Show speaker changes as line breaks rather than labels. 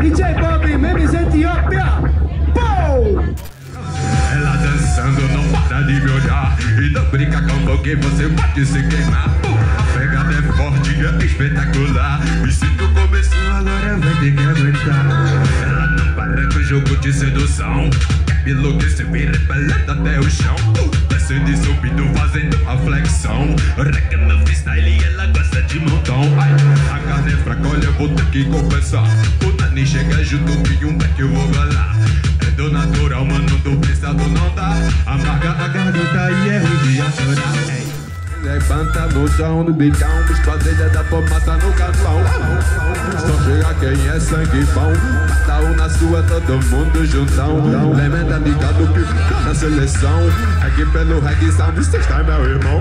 DJ Bob Memes Etiópia. Pou! Ela dançando, não para de me olhar. E não brinca com que você pode se queimar. A pegada é forte, é espetacular. E se tu começou, agora vai ter que aguentar. Ela não para com o jogo de sedução. Pelo que se vira pelando até o chão. Descendo e subindo, fazendo a flexão. Reca no freestyle, ela gosta de montão. Ai, a carne é fraca, olha, vou ter que compensar. Dani chega junto e um que eu vou galar. É do natural, mano, do pensado não dá. Amarga a garganta e é ruim de. Ei. Levanta no chão, no bicão, esquadrilha da fumaça no canção. Só chega quem é sangue bom, cada um na sua, todo mundo juntão. Levanta ligado que fica na seleção. Aqui pelo reggae sound, você está meu irmão.